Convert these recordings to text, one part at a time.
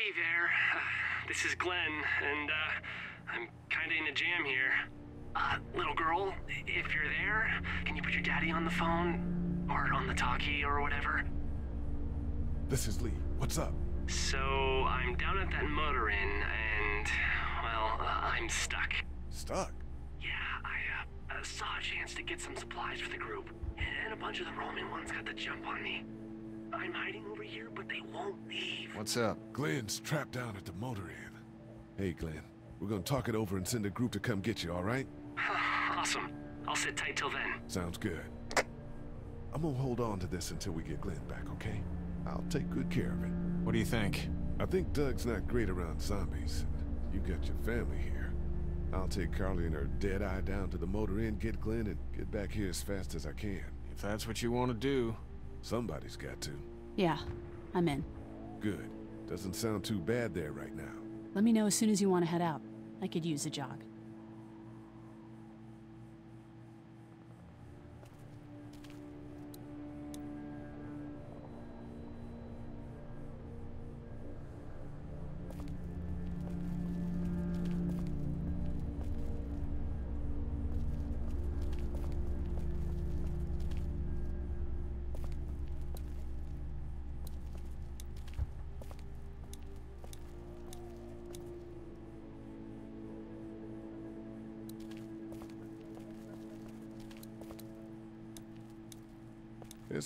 Hey there. This is Glenn, and uh, I'm kinda in a jam here. Uh, little girl, if you're there, can you put your daddy on the phone? Or on the talkie or whatever? This is Lee. What's up? So, I'm down at that motor inn, and, well, uh, I'm stuck. Stuck. Yeah, I uh, uh, saw a chance to get some supplies for the group, and a bunch of the Roman ones got the jump on me. I'm hiding over here, but they won't leave. What's up? Glenn's trapped down at the motor inn. Hey, Glenn. We're gonna talk it over and send a group to come get you, all right? awesome. I'll sit tight till then. Sounds good. I'm gonna hold on to this until we get Glenn back, okay? I'll take good care of it. What do you think? I think Doug's not great around zombies. You got your family here. I'll take Carley and her dead eye down to the motor inn, get Glenn, and get back here as fast as I can. If that's what you want to do. Somebody's got to. Yeah, I'm in. Good. Doesn't sound too bad there right now. Let me know as soon as you want to head out. I could use a jog.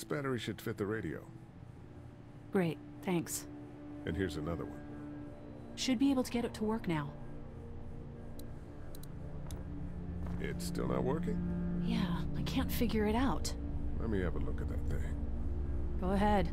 This battery should fit the radio. Great, thanks. And here's another one. Should be able to get it to work now. It's still not working? Yeah, I can't figure it out. Let me have a look at that thing. Go ahead.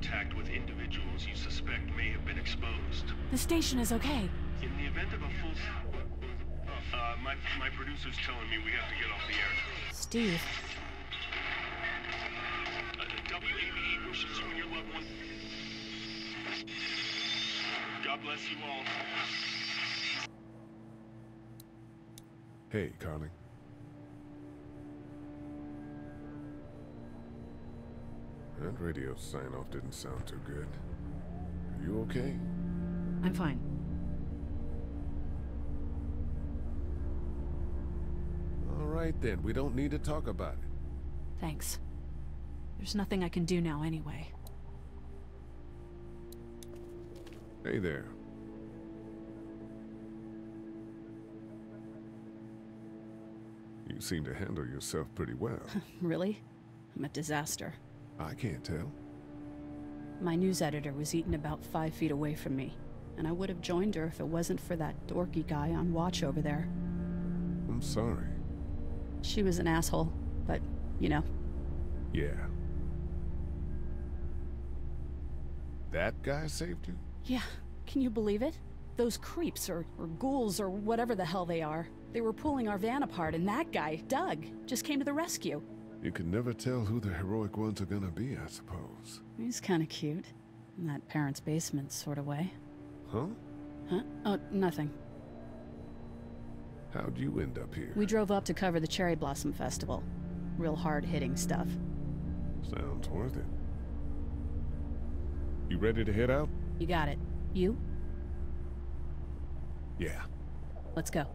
Contact with individuals you suspect may have been exposed. The station is okay. In the event of a full... Uh, my, my producer's telling me we have to get off the air. Steve, Uh, WABE wishes you and your loved one... God bless you all. Hey, Carley. That radio sign-off didn't sound too good. Are you okay? I'm fine. All right then, we don't need to talk about it. Thanks. There's nothing I can do now anyway. Hey there. You seem to handle yourself pretty well. Really? I'm a disaster. I can't tell. My news editor was eaten about five feet away from me, and I would have joined her if it wasn't for that dorky guy on watch over there. I'm sorry. She was an asshole, but, you know, Yeah. That guy saved you? Yeah, can you believe it? Those creeps, or, or ghouls, or whatever the hell they are. They were pulling our van apart, and that guy, Doug, just came to the rescue. You can never tell who the heroic ones are gonna be, I suppose. He's kinda cute. In that parents' basement sort of way. Huh? Huh? Oh, nothing. How'd you end up here? We drove up to cover the Cherry Blossom Festival. Real hard hitting stuff. Sounds worth it. You ready to head out? You got it. You? Yeah. Let's go.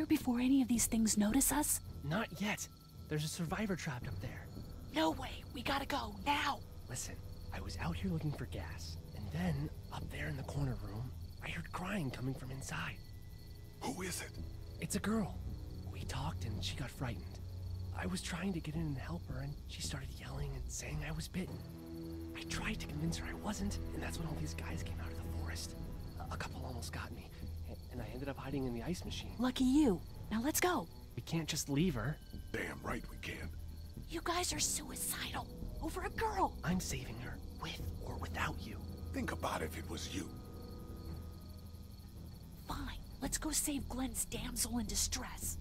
Here before any of these things notice us? Not yet. There's a survivor trapped up there. No way. We gotta go now. Listen, I was out here looking for gas, and then, up there in the corner room, I heard crying coming from inside. Who is it? It's a girl. We talked and she got frightened. I was trying to get in and help her, and she started yelling and saying I was bitten. I tried to convince her I wasn't, and that's when all these guys came out of the forest. A, a couple almost got me, a- and I ended up hiding in the ice machine. Lucky you. Now let's go. We can't just leave her. Damn right we can't. You guys are suicidal. Over a girl. I'm saving her, with or without you. Think about if it was you. Fine. Let's go save Glenn's damsel in distress.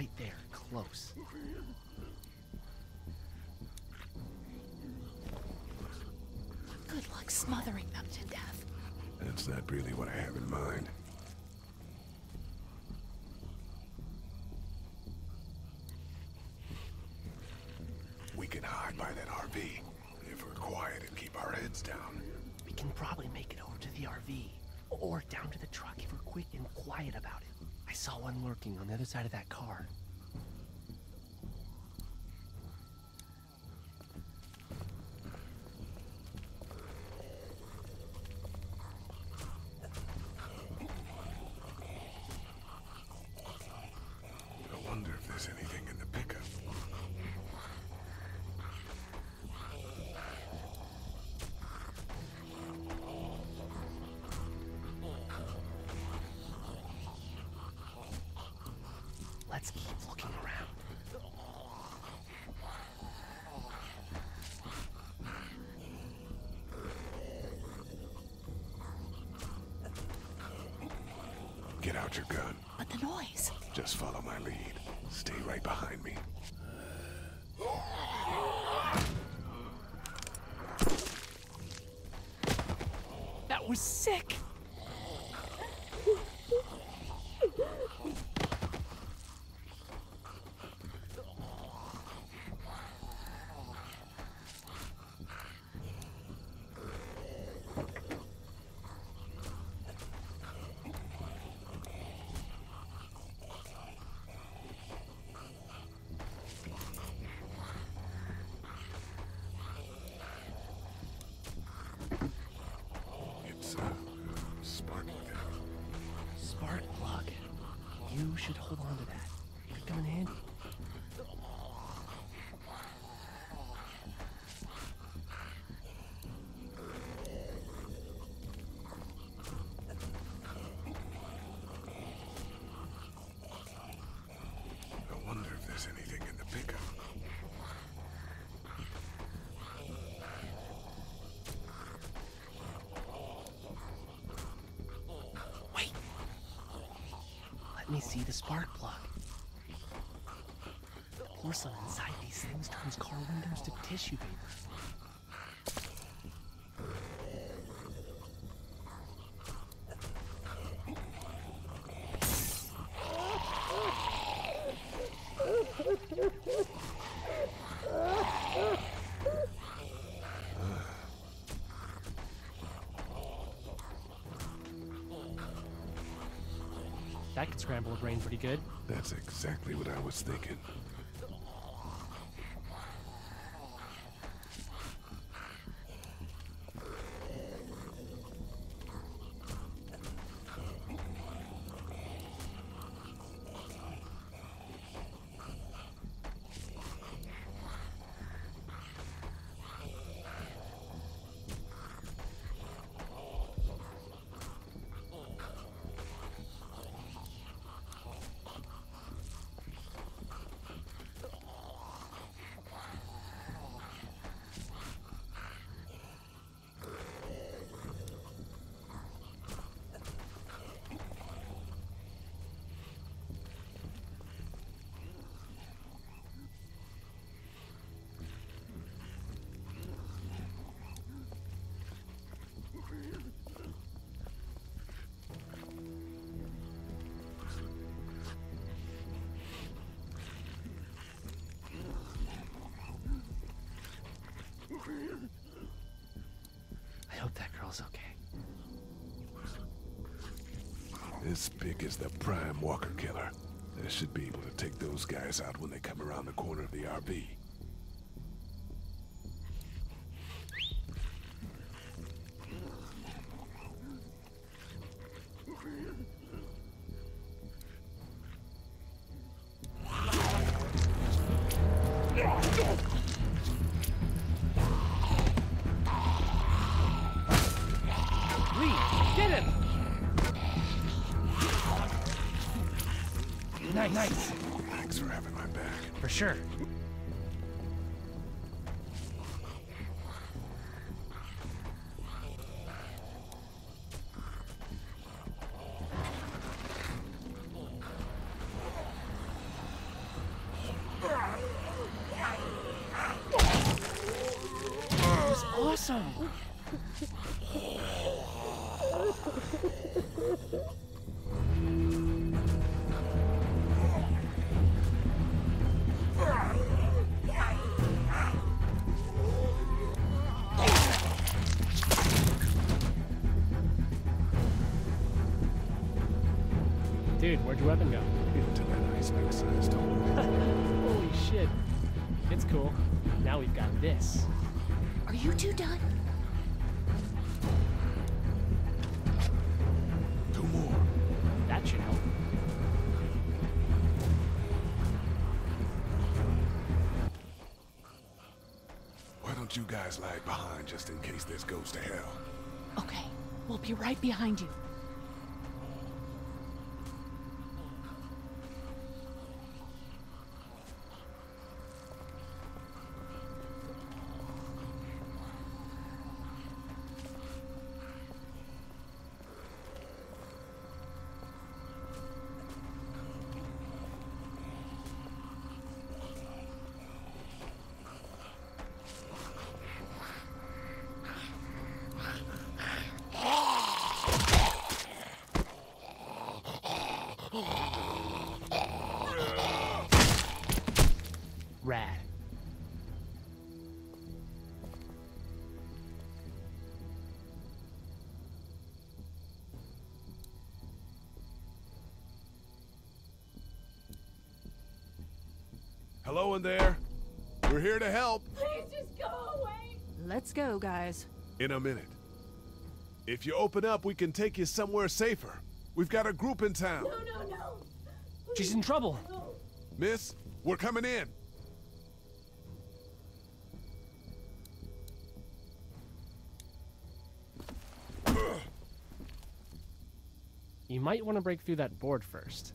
Right there, close. Good luck smothering them to death. That's not really what I have in mind. We can hide by that RV if we're quiet and keep our heads down. We can probably make it over to the RV. Or down to the truck if we're quick and quiet about it. I saw one lurking on the other side of that car. Out your gun. But the noise. Just follow my lead. Stay right behind me. That was sick! It's uh, spark plug. Spark plug. You should hold on to that. It could come in handy. I wonder if there's anything in the pickup. Wait! Let me see the spark plug. The porcelain inside these things turns car windows to tissue paper. That could scramble a brain pretty good. That's exactly what I was thinking. I hope that girl's okay. This pig is the prime walker killer. I should be able to take those guys out when they come around the corner of the RV. Dude, where'd your weapon go? Into that ice pick sized hole. Holy shit. It's cool. Now we've got this. Are you two done? Two more. That should help. Why don't you guys lag behind just in case this goes to hell? Okay, we'll be right behind you. Hello in there. We're here to help. Please just go away. Let's go, guys. In a minute. If you open up, we can take you somewhere safer. We've got a group in town. No, no, no. She's in trouble. Miss, we're coming in. You might want to break through that board first.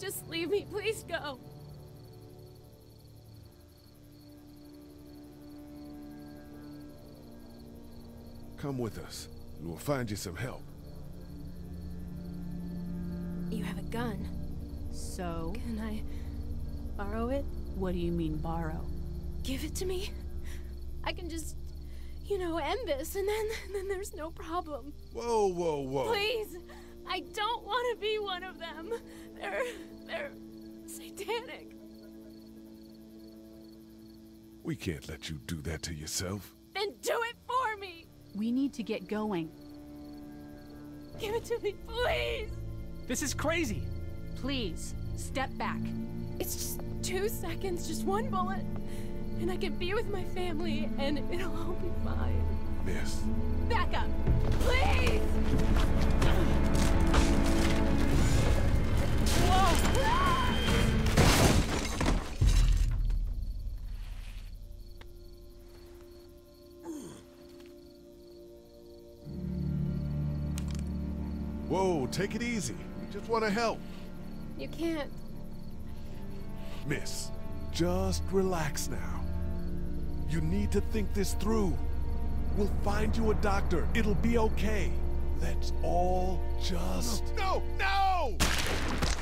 just leave me. Please go. Come with us, and we'll find you some help. You have a gun. So, Can I borrow it? what do you mean borrow? Give it to me. I can just, you know, end this, and then then there's no problem. Whoa, whoa, whoa. Please, I don't want to be one of them. They're they're satanic. We can't let you do that to yourself. Then do it for me. We need to get going. Give it to me, please. This is crazy. Please, step back. It's just two seconds, just one bullet. And I can be with my family, and it'll all be fine. Miss, Back up! Please! Whoa, take it easy. We just want to help. You can't. Miss, just relax now. You need to think this through. We'll find you a doctor. It'll be okay. Let's all just. No, no! Let's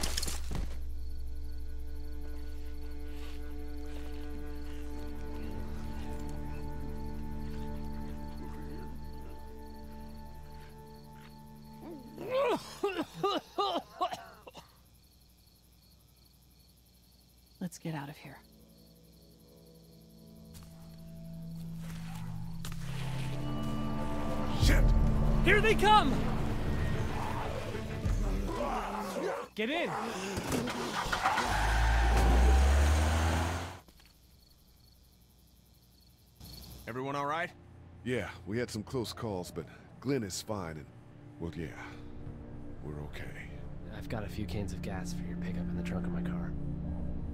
Get! Everyone all right? Yeah, we had some close calls, but Glenn is fine and. Well, yeah. We're okay. I've got a few cans of gas for your pickup in the trunk of my car.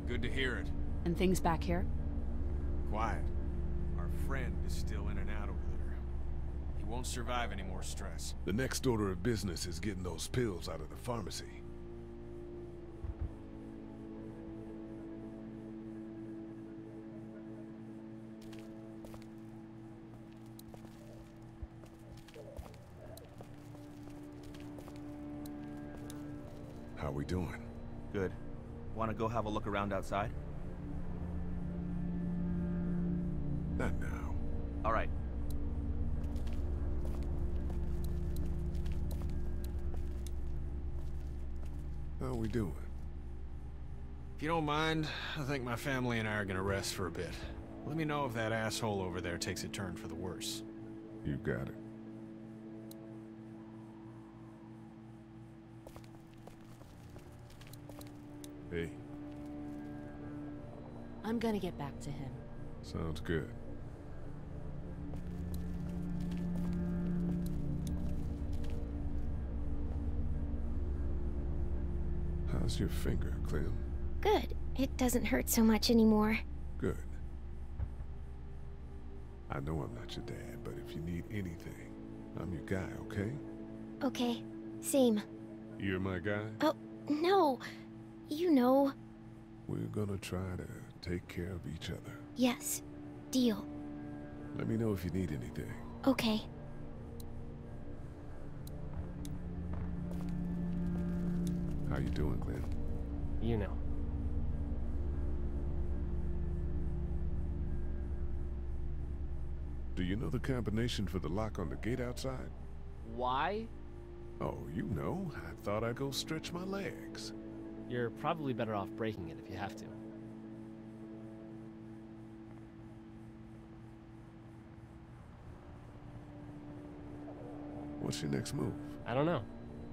Good to hear it. And things back here? Quiet. Our friend is still in and out over there. He won't survive any more stress. The next order of business is getting those pills out of the pharmacy. We doing? Good. Want to go have a look around outside? Not now. All right. How are we doing? If you don't mind, I think my family and I are gonna rest for a bit. Let me know if that asshole over there takes a turn for the worse. You got it. I'm gonna get back to him. sounds good. How's your finger, Clem? Good. It doesn't hurt so much anymore. Good. I know I'm not your dad, but if you need anything, I'm your guy, okay? Okay. Same. You're my guy? Oh, no. You know. We're gonna try to take care of each other. Yes. Deal. Let me know if you need anything. Okay. How you doing, Glenn? You know. Do you know the combination for the lock on the gate outside? Why? Oh, you know. I thought I'd go stretch my legs. You're probably better off breaking it if you have to. What's your next move? I don't know.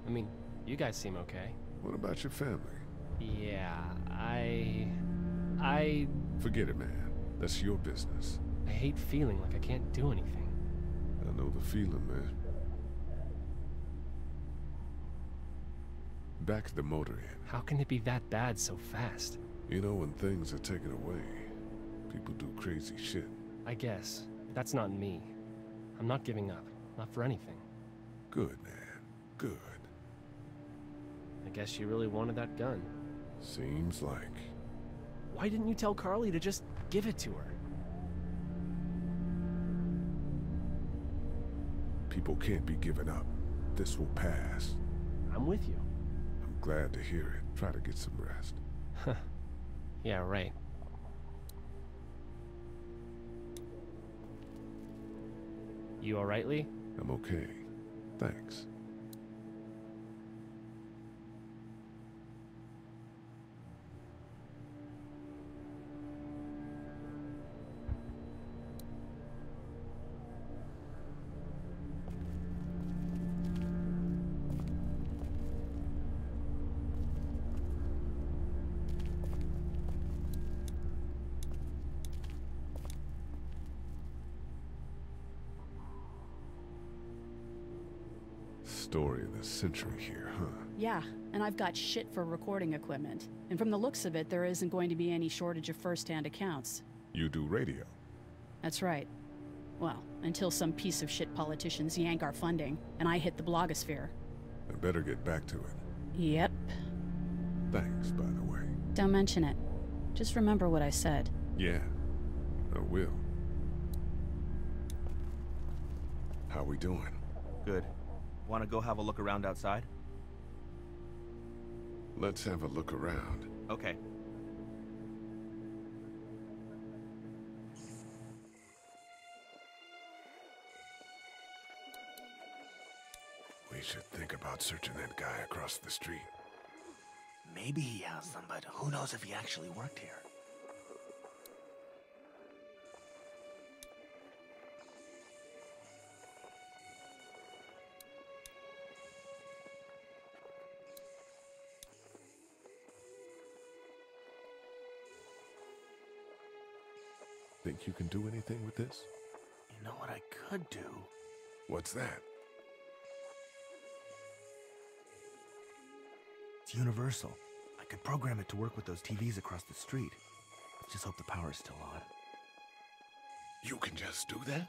I mean, you guys seem okay. What about your family? Yeah, I. I. Forget it, man. That's your business. I hate feeling like I can't do anything. I know the feeling, man. Back to the motor inn. How can it be that bad so fast? You know, when things are taken away, people do crazy shit. I guess. That's not me. I'm not giving up. Not for anything. Good, man. Good. I guess you really wanted that gun. Seems like. Why didn't you tell Carley to just give it to her? People can't be given up. This will pass. I'm with you. I'm glad to hear it. Try to get some rest. Yeah, right. You alright, Lee? I'm okay. Thanks. Century here, huh? Yeah, and I've got shit for recording equipment. And from the looks of it, there isn't going to be any shortage of first-hand accounts. You do radio. That's right. Well, until some piece of shit politicians yank our funding, and I hit the blogosphere. I better get back to it. Yep. Thanks, by the way. Don't mention it. Just remember what I said. Yeah, I will. How we doing? Good. Want to go have a look around outside? Let's have a look around. Okay. We should think about searching that guy across the street. Maybe he has them, but who knows if he actually worked here. Think you can do anything with this? You know what I could do? What's that? It's universal. I could program it to work with those TVs across the street. Just hope the power's still on. You can just do that?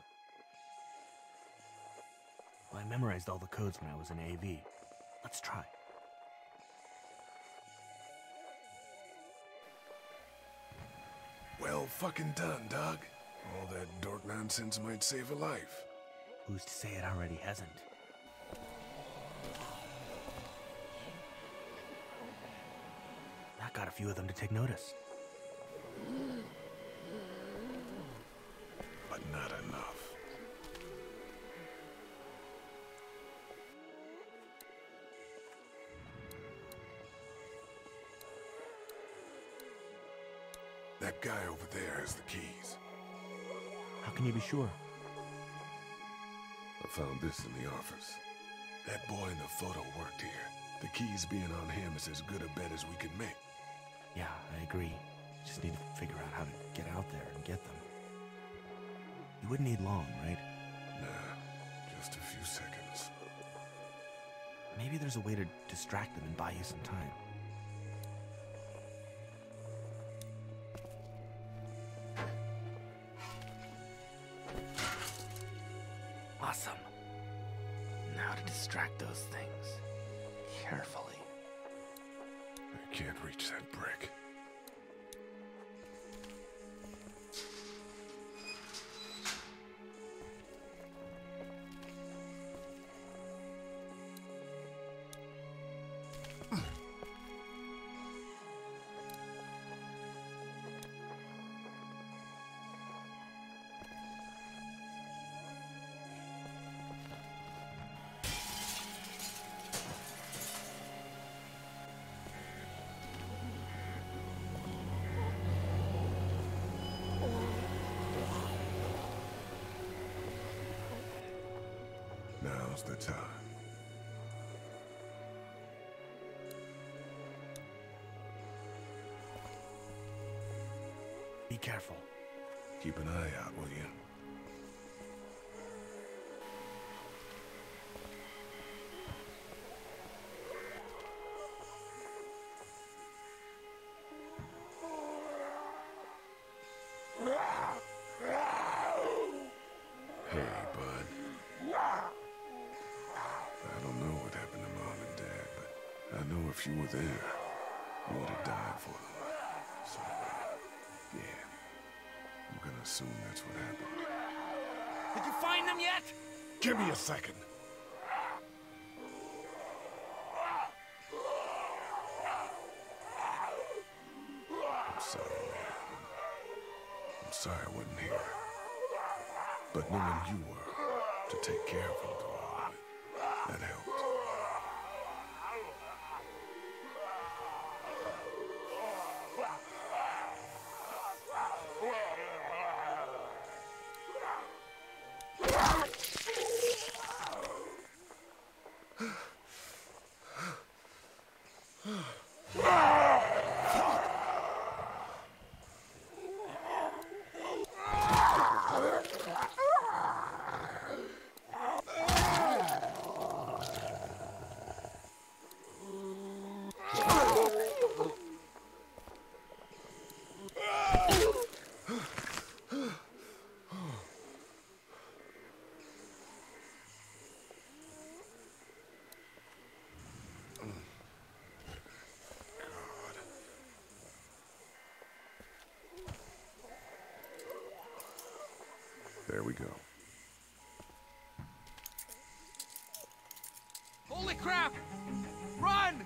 Well, I memorized all the codes when I was in AV. Let's try. Well fucking done, Doug. All that dork nonsense might save a life. Who's to say it already hasn't? That got a few of them to take notice. That guy over there has the keys. How can you be sure? I found this in the office. That boy in the photo worked here. The keys being on him is as good a bet as we can make. Yeah, I agree. Just need to figure out how to get out there and get them. You wouldn't need long, right? Nah, just a few seconds. Maybe there's a way to distract them and buy you some time. Now's the time. Be careful. Keep an eye out, will you? If you were there, you would have died for them. So, yeah. I'm gonna assume that's what happened. Did you find them yet? Give me a second. I'm sorry, man. I'm sorry I wasn't here. But knowing you were to take care of him There we go. Holy crap! Run!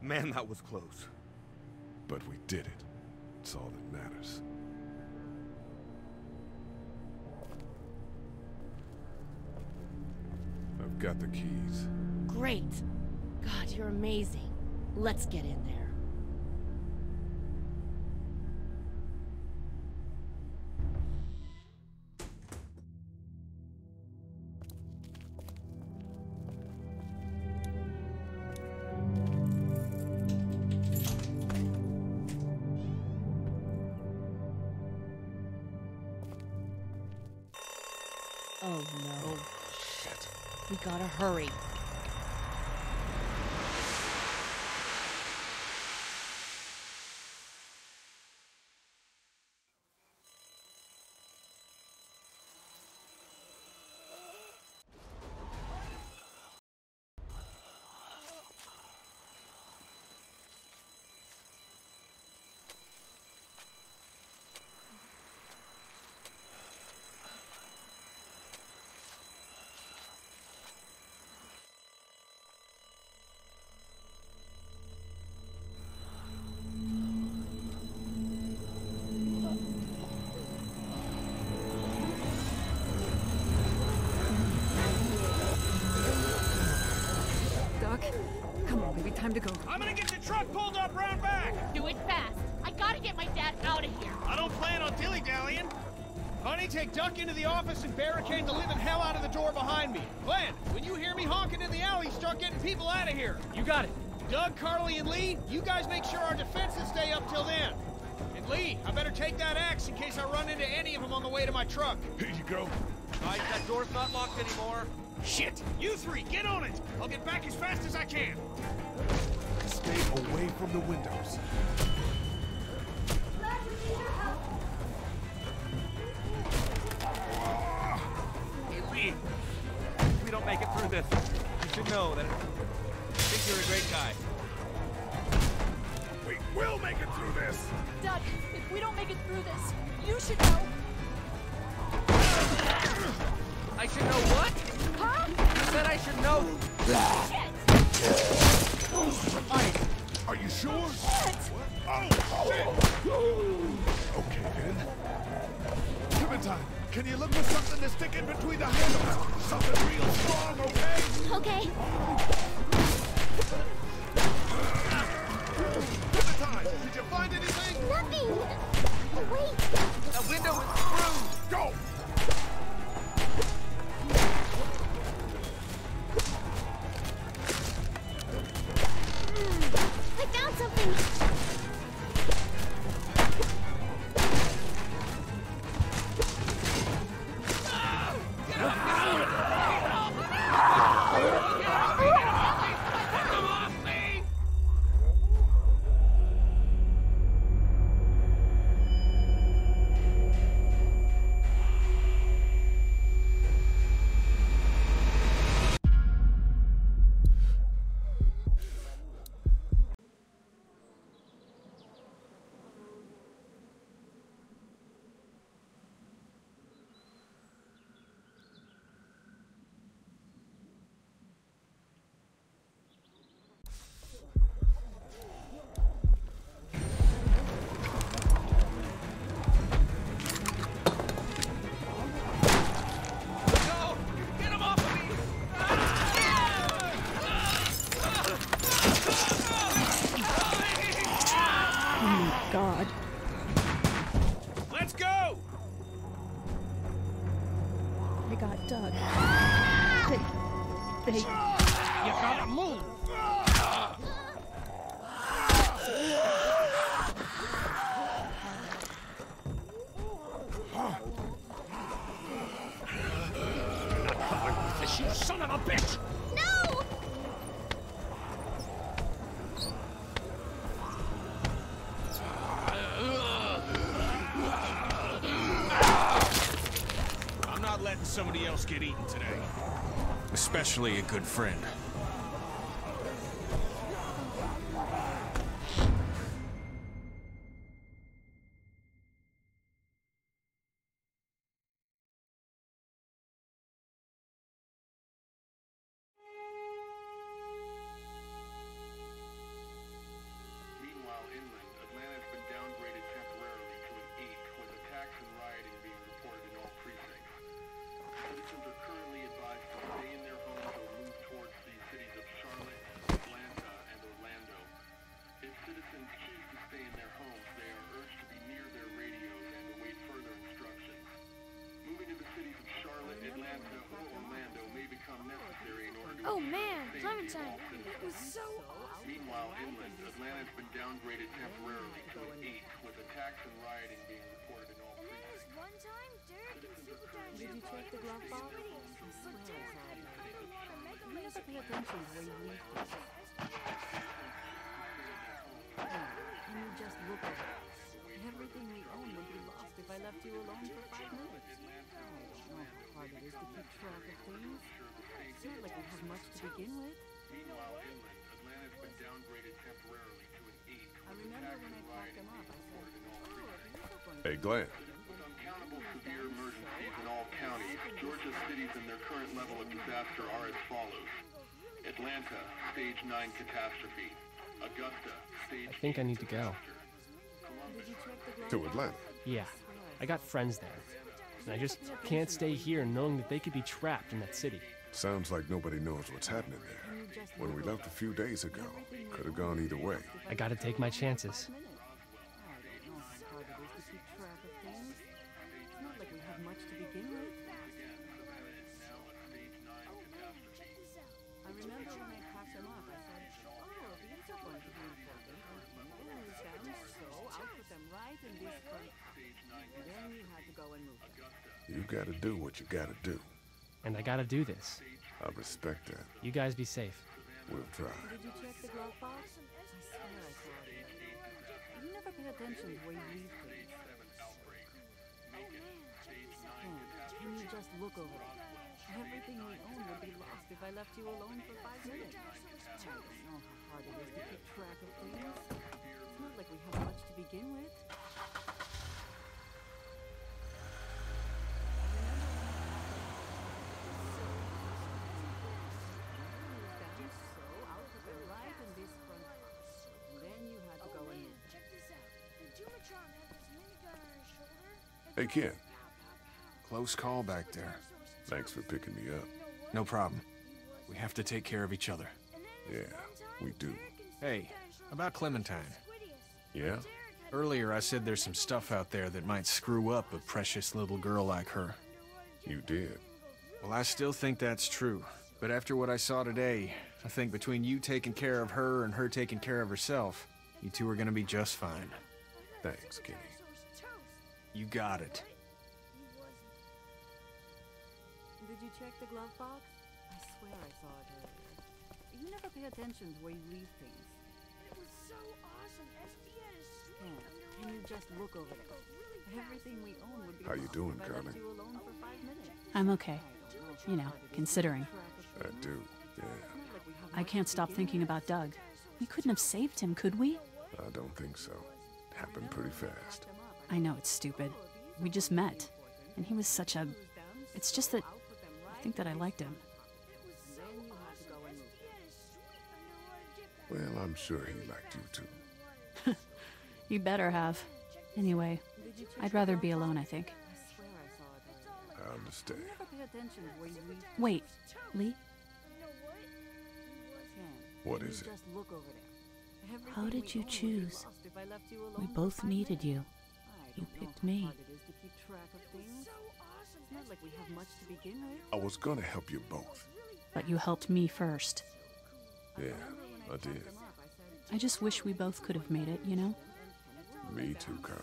Man, that was close. But we did it. It's all that matters. I've got the keys. Great. God, you're amazing. Let's get in there. Hurry. Duck, come on, baby, time to go. I'm gonna get the truck pulled up round back! Do it fast. I gotta get my dad out of here. I don't plan on dilly-dallying. Honey, take Duck into the office and barricade the living hell out of the door behind me. Glenn, when you hear me honking in the alley, start getting people out of here. You got it. Doug, Carley, and Lee, you guys make sure our defenses stay up till then. And Lee, I better take that axe in case I run into any of them on the way to my truck. Here you go. Guys, that door's not locked anymore. Shit! You three, get on it! I'll get back as fast as I can. Stay away from the windows. Hey, Lee. If we don't make it through this, you should know that I think you're a great guy. We will make it through this! Doug, if we don't make it through this, you should know. I should know what? Huh? You said I should know. Shit! Are you sure? Shit! Oh, shit! Okay, then. Clementine, can you look for something to stick in between the handles? Something real strong, okay? Okay. Clementine, did you find anything? Nothing. They... You gotta move! This, you son of a bitch! No! I'm not letting somebody else get eaten today. Especially a good friend. Attacks and rioting being reported in all precincts. One time, Derek and Super Did you check the glove box? I swear I saw it. You never pay attention when you read things. Hey, Can you just look at it? Everything we own would be lost if I left you alone for five minutes. I don't know how hard it is to keep track of things. It's not like we have much to begin with. Meanwhile, inland, Atlanta has been downgraded temporarily to an 8, I with remember attacks when I and packed them up, I said, Hey, Glenn. With uncountable severe emergencies in all counties, Georgia's cities and their current level of disaster are as follows. Atlanta, stage 9 catastrophe. Augusta, stage I think I need to go. To Atlanta. Yeah, I got friends there. And I just can't stay here knowing that they could be trapped in that city. Sounds like nobody knows what's happening there. When we left a few days ago, could have gone either way. I gotta take my chances. You gotta do what you gotta do. And I gotta do this. I respect that. You guys be safe. We'll try. Did you check the glove box? I swear I saw it. You never pay attention to the way you read things. Ken, can you just look over there? Everything we own would be lost if I left you alone for five minutes. I don't know how hard it is to keep track of things. It's not like we have much to begin with. Hey, Ken. Close call back there. Thanks for picking me up. No problem. We have to take care of each other. Yeah, we do. Hey, about Clementine. Yeah? Earlier I said there's some stuff out there that might screw up a precious little girl like her. You did. Well, I still think that's true. But after what I saw today, I think between you taking care of her and her taking care of herself, you two are gonna be just fine. Thanks, Kenny. You got it. Did you check the glove box? I swear I saw it earlier. You never pay attention to the way you read things. It was so awesome. SD had his sweet Ken, can you just look over there? Everything we own would be How you doing, if I Carmen? left you alone for five minutes. I'm okay. You know, considering. I do, yeah. I can't stop thinking about Doug. We couldn't have saved him, could we? I don't think so. Happened pretty fast. I know it's stupid. We just met. And he was such a. It's just that. I think that I liked him. Well, I'm sure he liked you too. You better have. Anyway, I'd rather be alone, I think. I understand. You never pay attention to the way you read Wait, Lee? What is it? just look over there? Everything How did you own would be choose? lost if I left you alone We both needed you. I You picked me. hard it is to keep track of things. It's not like we have much to begin with. I was gonna help you both. But you helped me first. Yeah, I did. I just wish we both could have made it, you know? Me too, Carley.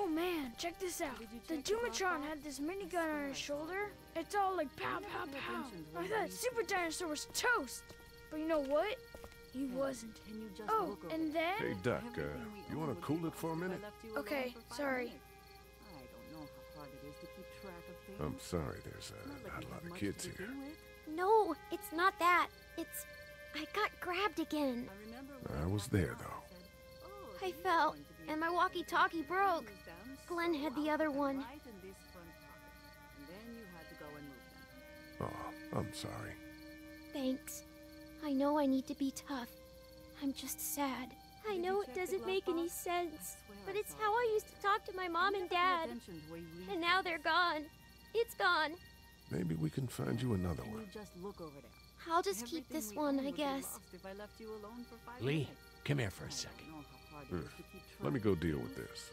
Oh man, check this out. The Dumatron had this minigun on his shoulder. It's all like pow, pow, pow. I thought Super Dinosaur was toast. But you know what? He wasn't. Can you just Oh, look and then? Hey, Duck, uh, you want to cool it for a minute? Okay, sorry. I don't know how hard it is to keep track of things. I'm sorry, there's uh, not a lot of kids here. No, it's not that. It's. I got grabbed again. I was there, though. I fell, and my walkie talkie broke. Glenn had the other one. Oh, I'm sorry. Thanks. I know I need to be tough. I'm just sad. I know it doesn't make any sense, but it's how I used to talk to my mom and dad. And now they're gone. It's gone. Maybe we can find you another one. you just look over there? I'll just keep this one, I guess. lost If I left you alone for five Lee, come here for a second. Let me go deal with this.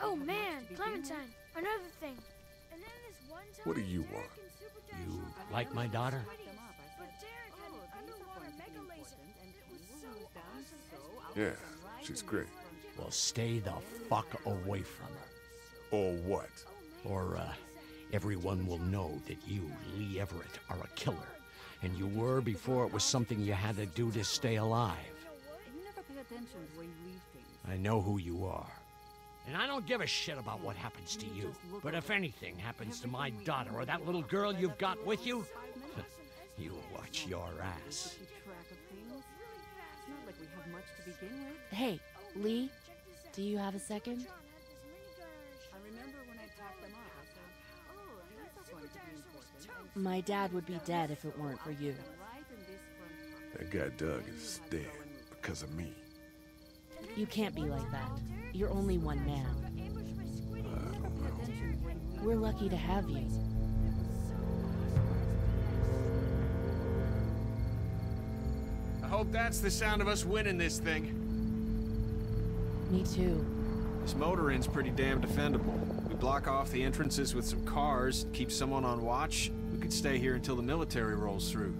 Oh man, Clementine, another thing. And then this one time, What do you want? You like my daughter? but Derek had an underwater mega laser. It was so awesome. Yeah, she's great. Well, stay the fuck away from her. Or what? Or, uh, everyone will know that you, Lee Everett, are a killer. And you were before it was something you had to do to stay alive. You never pay attention to where you leave things. I know who you are. And I don't give a shit about what happens to you. But if anything happens to my daughter or that little girl you've got with you, you watch your ass. Keep track of things. It's not like we have much to begin with. Hey, oh, Lee, do you have a second? I remember when I packed them up, I said, oh, these are going to be important. My dad would be dead if it weren't for you. Right in this front That guy Doug is dead because of me. You can't be like that. You're only one man. We're lucky to have you. I hope that's the sound of us winning this thing. Me too. This motor inn's pretty damn defendable. We block off the entrances with some cars, keep someone on watch. We could stay here until the military rolls through.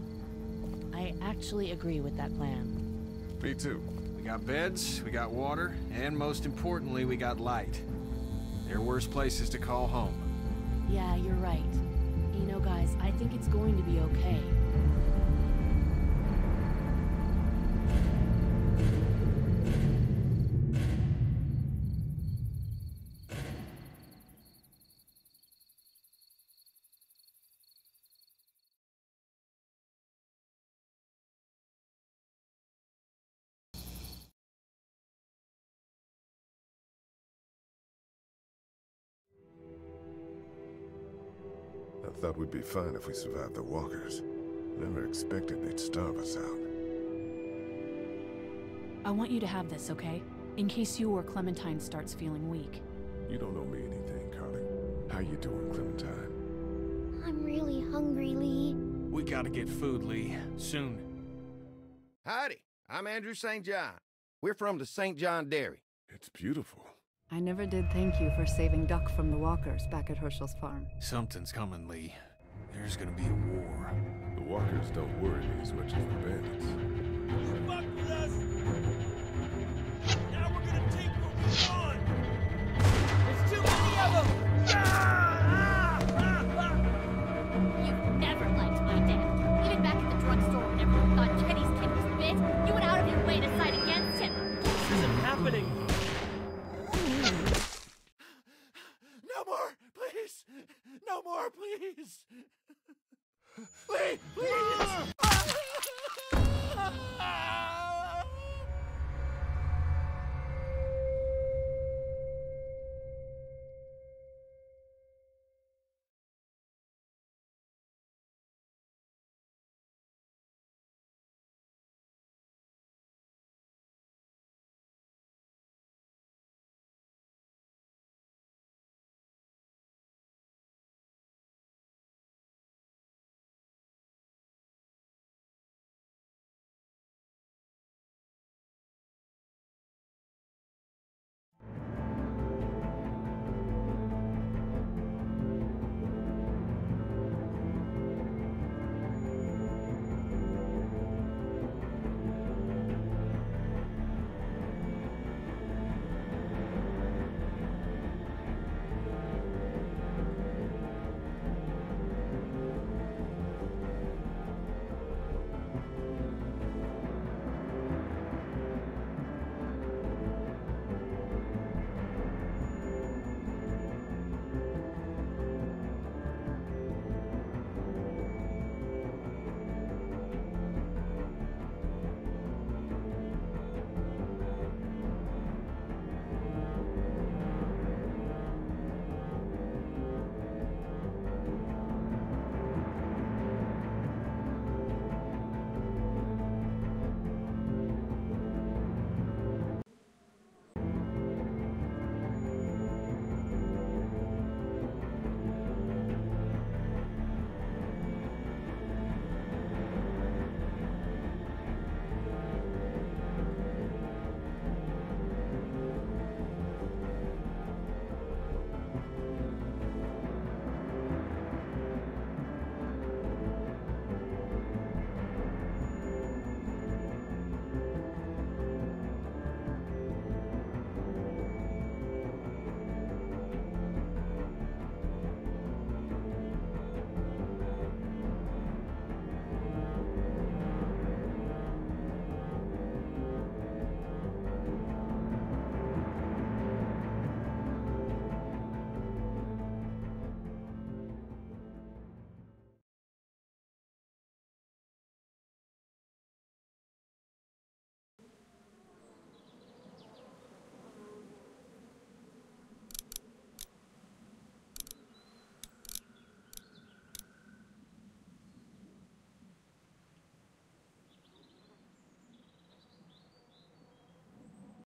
I actually agree with that plan. Me too. We got beds, we got water, and most importantly, we got light. There are worse places to call home. Yeah, you're right. You know, guys, I think it's going to be okay. Thought we'd be fine if we survived the walkers. Never expected they'd starve us out. I want you to have this, okay? In case you or Clementine starts feeling weak. You don't owe me anything, Carley. How you doing, Clementine? I'm really hungry, Lee. We gotta get food, Lee. Soon. Howdy, I'm Andrew St. John. We're from the St. John Dairy. It's beautiful. I never did thank you for saving Duck from the walkers back at Hershel's farm. Something's coming, Lee. There's gonna be a war. The walkers don't worry me as much as the bandits. is